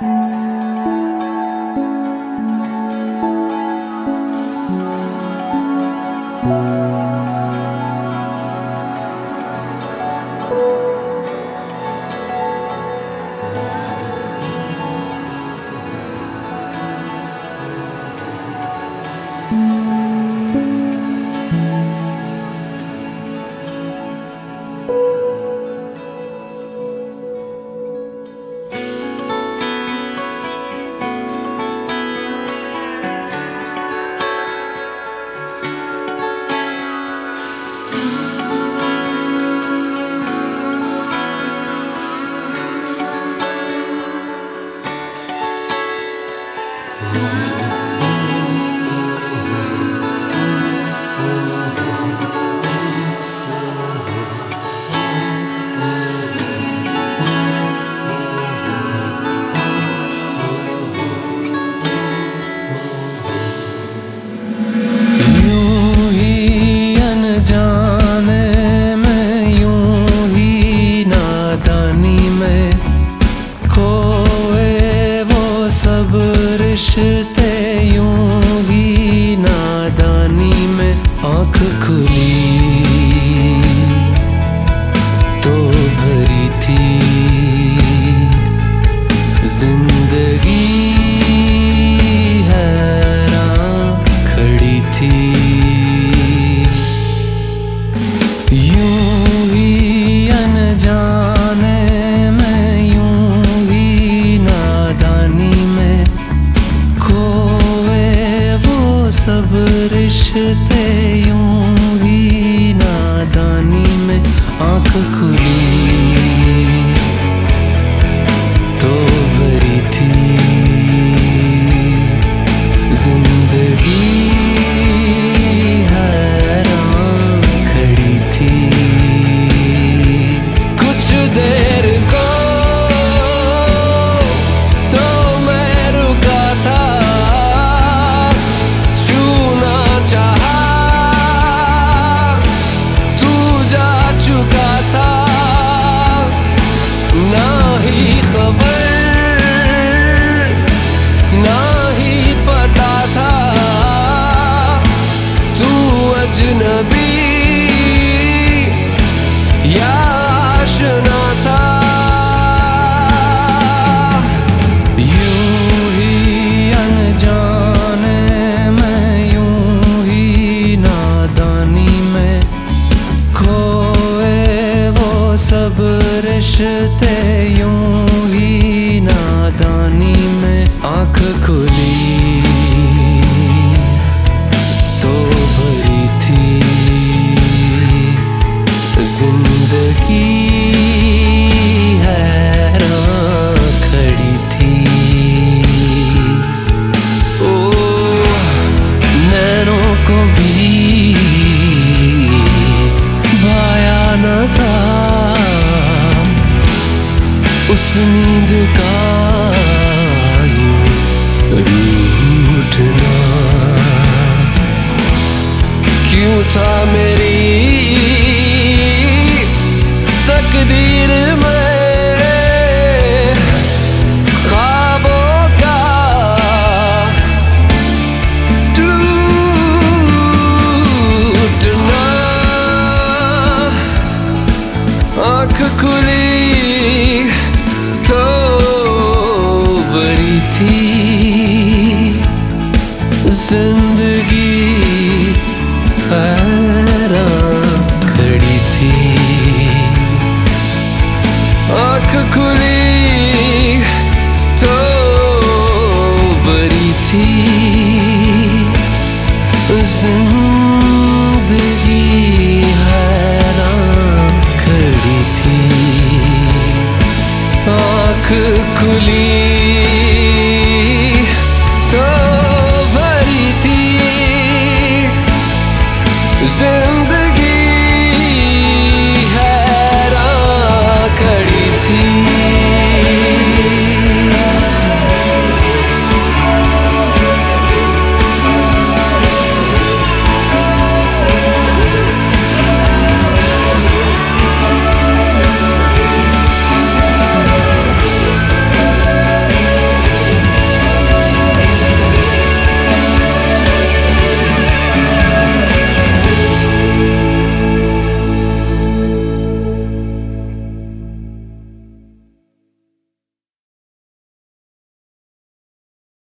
thank you. सब रिश्ते पूछते यूँ ही नादानी में आँख खुली अजनबी या आशना था यूँ ही अनजाने में यूँ ही नादानी में खोए वो सब रिश्ते यूँ ही नादानी में आँख खुली ज़िंदगी खड़ी थी। ओ, नैनों को भी भाया था। उस नींद का रूठना क्यों था मेरी थी ज़िंदगी हैरान खड़ी थी। आँख खुली तो भरी थी। ज़िंदगी